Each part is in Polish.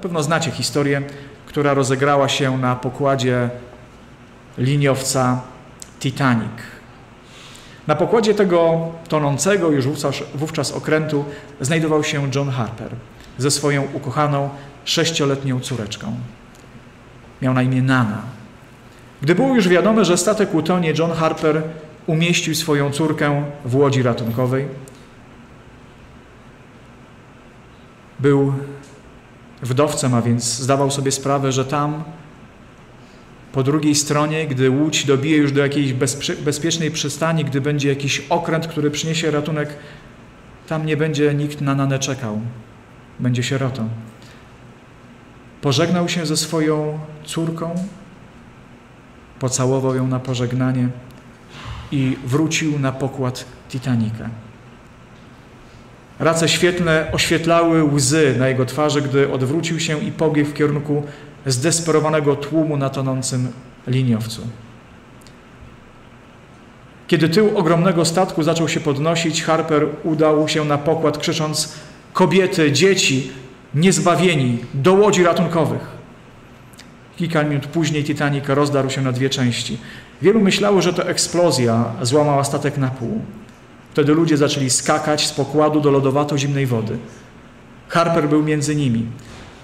Na pewno znacie historię, która rozegrała się na pokładzie liniowca Titanic. Na pokładzie tego tonącego już wówczas, wówczas okrętu znajdował się John Harper ze swoją ukochaną sześcioletnią córeczką. Miał na imię Nana. Gdy było już wiadome, że statek utonie, John Harper umieścił swoją córkę w łodzi ratunkowej. Był wdowcem, a więc zdawał sobie sprawę, że tam po drugiej stronie, gdy łódź dobije już do jakiejś bezpiecznej przystani, gdy będzie jakiś okręt, który przyniesie ratunek, tam nie będzie nikt na Nanę czekał. Będzie sierotą. Pożegnał się ze swoją córką, pocałował ją na pożegnanie i wrócił na pokład Titanika. Race świetlne oświetlały łzy na jego twarzy, gdy odwrócił się i pobiegł w kierunku zdesperowanego tłumu na tonącym liniowcu. Kiedy tył ogromnego statku zaczął się podnosić, Harper udał się na pokład, krzycząc: Kobiety, dzieci, niezbawieni, do łodzi ratunkowych. Kilka minut później Titanic rozdarł się na dwie części. Wielu myślało, że to eksplozja złamała statek na pół. Wtedy ludzie zaczęli skakać z pokładu do lodowato-zimnej wody. Harper był między nimi.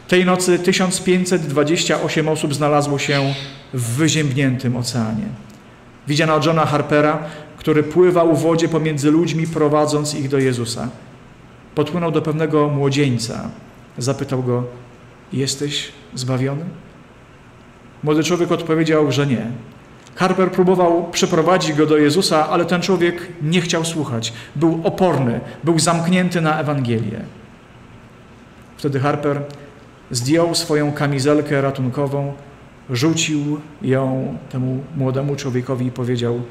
Tej nocy 1528 osób znalazło się w wyziębniętym oceanie. Widziano Johna Harpera, który pływał w wodzie pomiędzy ludźmi, prowadząc ich do Jezusa. Podpłynął do pewnego młodzieńca. Zapytał go: Jesteś zbawiony? Młody człowiek odpowiedział, że nie. Harper próbował przyprowadzić go do Jezusa, ale ten człowiek nie chciał słuchać. Był oporny, był zamknięty na Ewangelię. Wtedy Harper zdjął swoją kamizelkę ratunkową, rzucił ją temu młodemu człowiekowi i powiedział: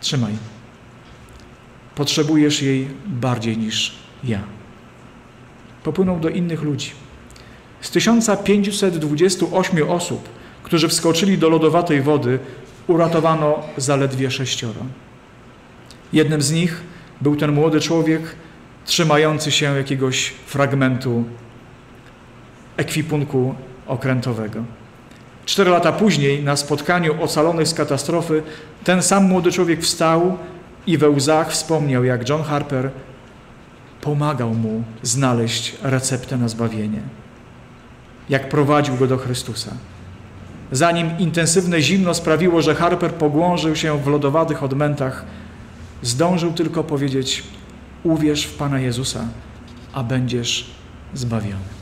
Trzymaj. Potrzebujesz jej bardziej niż ja. Popłynął do innych ludzi. Z 1528 osób, którzy wskoczyli do lodowatej wody, uratowano zaledwie sześcioro. Jednym z nich był ten młody człowiek trzymający się jakiegoś fragmentu ekwipunku okrętowego. Cztery lata później, na spotkaniu ocalonych z katastrofy, ten sam młody człowiek wstał i we łzach wspomniał, jak John Harper pomagał mu znaleźć receptę na zbawienie jak prowadził go do Chrystusa. Zanim intensywne zimno sprawiło, że Harper pogłążył się w lodowatych odmętach, zdążył tylko powiedzieć: Uwierz w Pana Jezusa, a będziesz zbawiony.